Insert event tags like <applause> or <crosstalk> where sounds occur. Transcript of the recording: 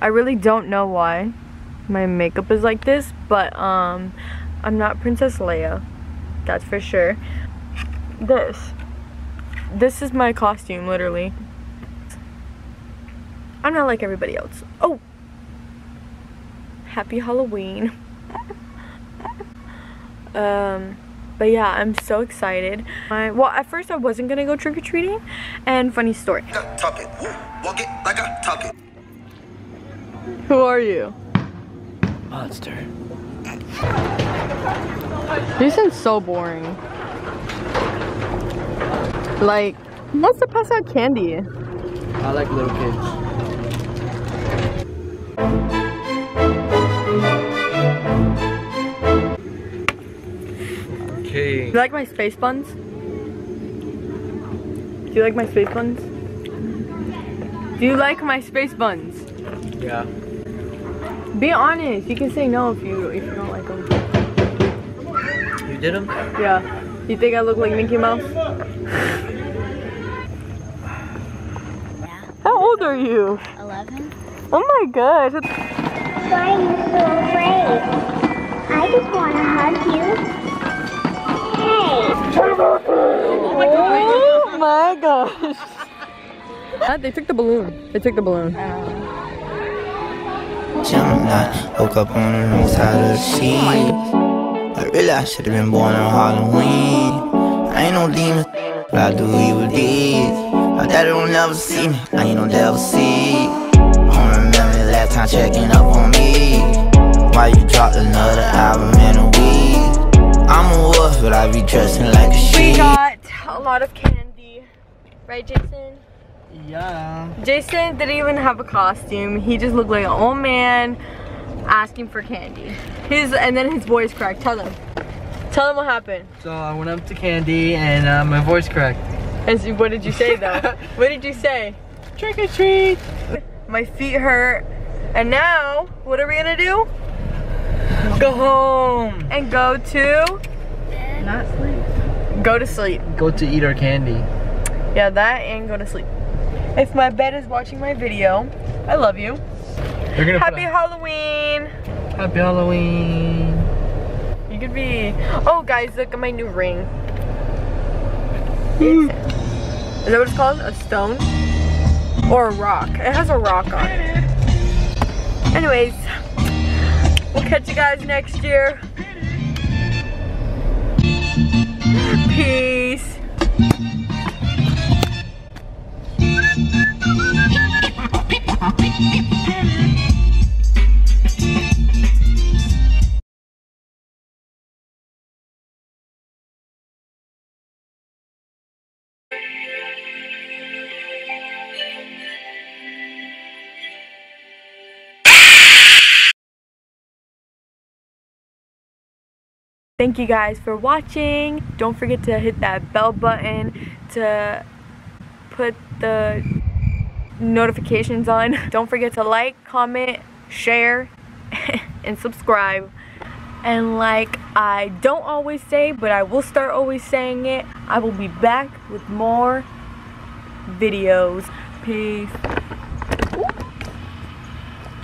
I really don't know why my makeup is like this, but um, I'm not Princess Leia. That's for sure. This. This is my costume, literally. I'm not like everybody else. Oh! Happy Halloween. <laughs> um, but yeah, I'm so excited. I, well, at first I wasn't gonna go trick-or-treating, and funny story. Like. Who are you? Monster. Jason's so boring. Like, he wants to pass out candy. I like little kids. Okay. Do you like my space buns? Do you like my space buns? Do you like my space buns? Yeah. Be honest. You can say no if you if you don't like them. You did them? Yeah. You think I look like Mickey Mouse? How old are you? 11? Oh my gosh. Why are you so afraid? I just want to hug you. Hey! Oh my gosh. They took the balloon. They took the balloon. Oh. Gemini, woke up on the wrong side of the sheet. I really I should have been born on Halloween. I ain't no demon, but I do evil deeds. My daddy don't never see me, I ain't no devil see. I don't remember the last time checking up on me. Why you dropped another album in a week? I'm a wolf, but I be dressing like a We got a lot of candy. Right, Jason? Yeah. Jason didn't even have a costume. He just looked like an old man asking for candy. His and then his voice cracked. Tell them. Tell them what happened. So I went up to Candy and uh, my voice cracked. And so what did you say though? <laughs> what did you say? Trick or treat. My feet hurt. And now, what are we gonna do? Go home and go to Not sleep. go to sleep. Go to eat our candy. Yeah, that and go to sleep. If my bed is watching my video, I love you. Happy Halloween. Happy Halloween. You could be. Oh, guys, look at my new ring. Hmm. Is that what it's called? A stone? Or a rock? It has a rock on it. Anyways, we'll catch you guys next year. Peace. Thank you guys for watching. Don't forget to hit that bell button to put the notifications on. <laughs> Don't forget to like, comment, share, <laughs> and subscribe. And like I don't always say, but I will start always saying it, I will be back with more videos. Peace.